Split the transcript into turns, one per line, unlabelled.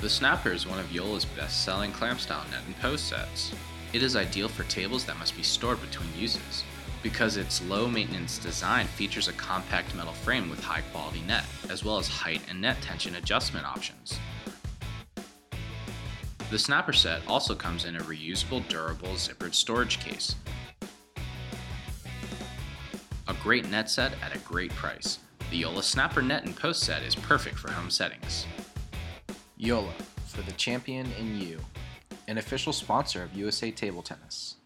The Snapper is one of JOOLA's best selling clamp style net and post sets. It is ideal for tables that must be stored between uses, because its low maintenance design features a compact metal frame with high quality net, as well as height and net tension adjustment options. The Snapper set also comes in a reusable, durable, zippered storage case. A great net set at a great price. The Yola Snapper net and post set is perfect for home settings.
JOOLA, for the champion in you, an official sponsor of USA Table Tennis.